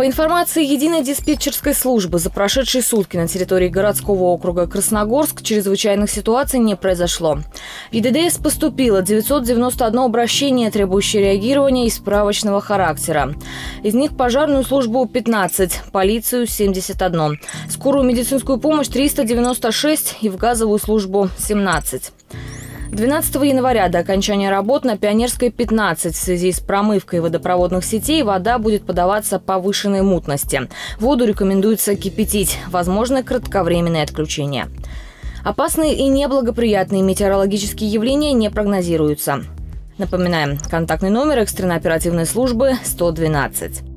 По информации единой диспетчерской службы, за прошедшие сутки на территории городского округа Красногорск чрезвычайных ситуаций не произошло. В ЕДДС поступило 991 обращение, требующее реагирования и справочного характера. Из них пожарную службу 15, полицию 71, скорую медицинскую помощь 396 и в газовую службу 17. 12 января до окончания работ на Пионерской 15 в связи с промывкой водопроводных сетей вода будет подаваться повышенной мутности. Воду рекомендуется кипятить. Возможно кратковременное отключение. Опасные и неблагоприятные метеорологические явления не прогнозируются. Напоминаем, контактный номер экстренно оперативной службы 112.